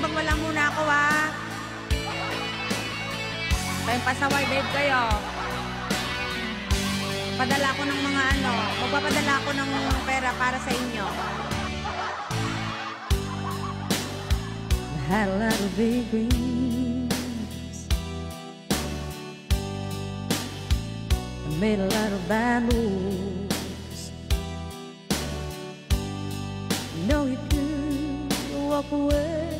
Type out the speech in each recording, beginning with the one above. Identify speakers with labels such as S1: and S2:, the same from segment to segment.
S1: habang wala muna ako ha. Kayong pasaway babe kayo. Padala ko ng mga ano, magpapadala ko ng pera para sa inyo.
S2: had a lot of big dreams. I made a lot of bad moves. You know you could walk away,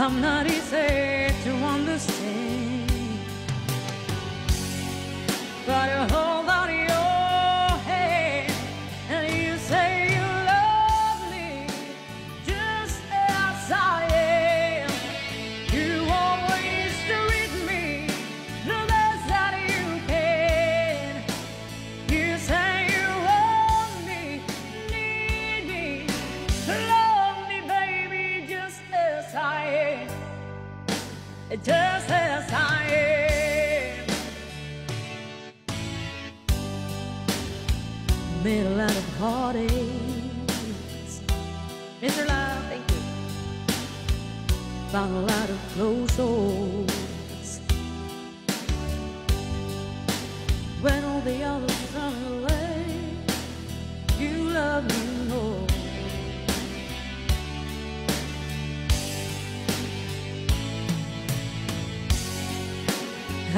S2: I'm not easy to understand, just as I am. Made a lot of heartaches. Mr. Love, thank you. Found a lot of closed doors.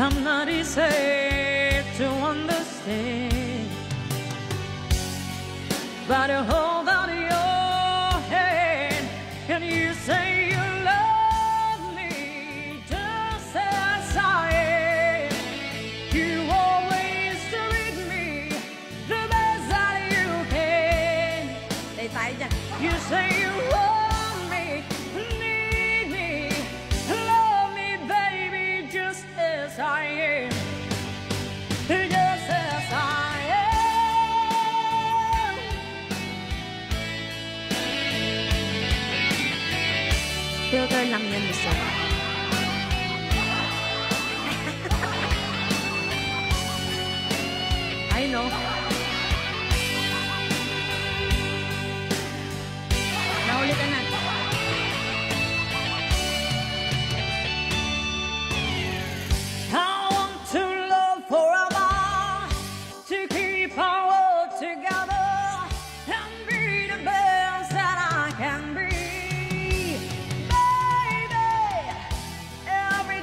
S2: I'm not easy to understand, but I hold out your hand and you say you love me just as I am. You always treat me the best that you can. You say you
S1: Filter lang yan, Mr. I know.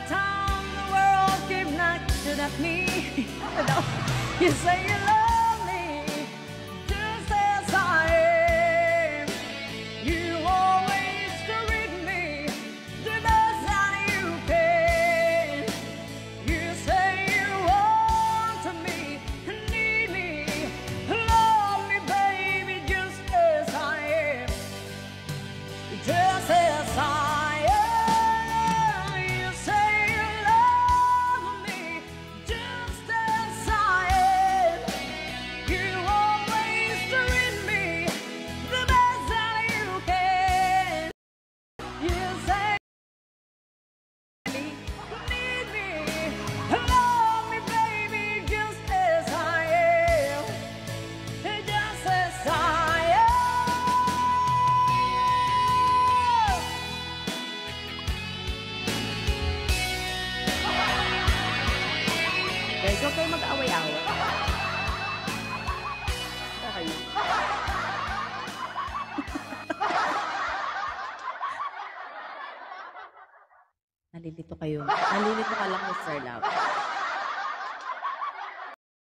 S2: Time the world keeps knocking at me, you say you love
S1: Guys, huwag kayo mag-away-away. Okay. Nalilito kayo. Nalilito ka lang, Mr. Love.